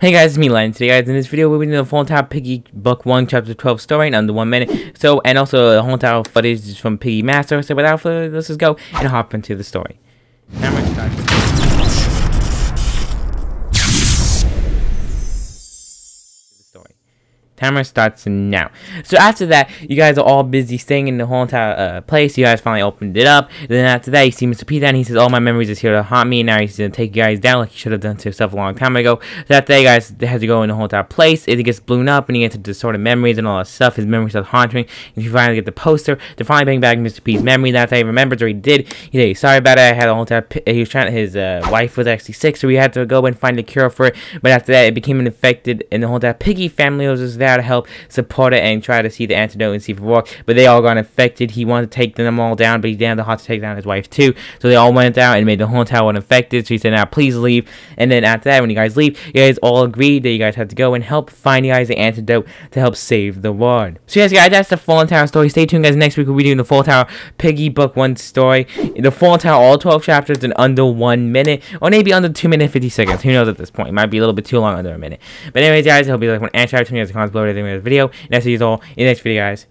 Hey guys, it's me, Len. Today, guys, in this video, we'll be doing the Full Tower Piggy Book 1, Chapter 12 story in under 1 minute. So, and also the whole Tower footage is from Piggy Master. So, without further ado, let's just go and hop into the story. Camera. Timer starts now. So after that, you guys are all busy staying in the whole entire uh, place. You guys finally opened it up. Then after that, you see Mr. P down. He says, "All my memories is here to haunt me." And Now he's gonna take you guys down like he should have done to himself a long time ago. So after that, you guys have to go in the whole entire place. It gets blown up, and he gets into distorted memories and all that stuff. His memories start haunting. And you finally get the poster to finally bring back Mr. P's memory. That's how he remembers, or he did. He said, "Sorry about it. I had a whole entire. He was trying. His uh, wife was actually sick, so we had to go and find a cure for it. But after that, it became infected, and the whole entire Piggy family was just there to help." support it and try to see the antidote and see if it worked. But they all got infected. He wanted to take them all down, but he have the heart to take down his wife too. So they all went down and made the whole tower infected. So he said, now please leave. And then after that, when you guys leave, you guys all agreed that you guys had to go and help find you guys the antidote to help save the world. So yes, guys, that's the Fallen Tower story. Stay tuned, guys. Next week we'll be doing the Fallen Tower Piggy Book 1 story. The Fallen Tower, all 12 chapters in under 1 minute. Or maybe under 2 minutes 50 seconds. Who knows at this point. It might be a little bit too long under a minute. But anyways, guys, I hope you like answer to me as a comments everything in this video. And you all in the next video, guys.